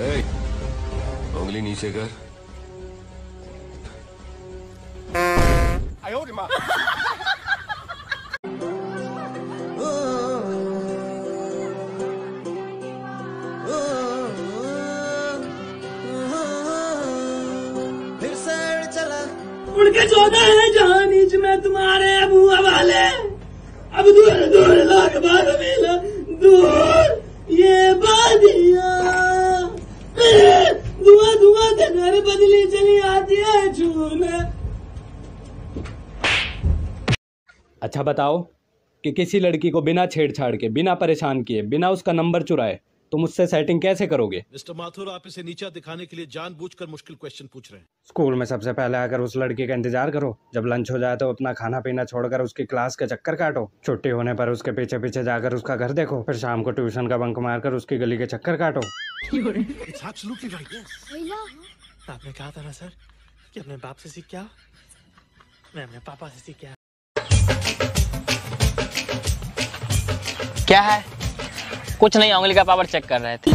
ए, उंगली नीचे कर। फिर चला उड़ के चौदह है जहानी च मैं तुम्हारे मुँह वाले अब घर बदली चली आती है छूने अच्छा बताओ कि किसी लड़की को बिना छेड़छाड़ के, बिना परेशान किए, बिना उसका नंबर चुराए तुम उससे सेटिंग कैसे करोगे? मिस्टर माथुर आप इसे नीचा दिखाने के लिए जानबूझकर मुश्किल क्वेश्चन पूछ रहे हैं। स्कूल में सबसे पहले आकर उस लड़की का इंतज़ार करो। जब लंच हो जाए तो अपना खाना पीना छोड़कर उसकी क्लास के चक्कर काटो। छुट्टी होने पर उसके पीछे पीछे जाकर उसका घर देखो। फिर शाम को ट्यूशन का बंक मारकर उसकी गली के चक्कर काटो. आपने कहा था ना सर कि अपने बाप से सीख क्या मैं अपने पापा से सीख क्या क्या है? कुछ नहीं उंगली का पावर चेक कर रहे थे।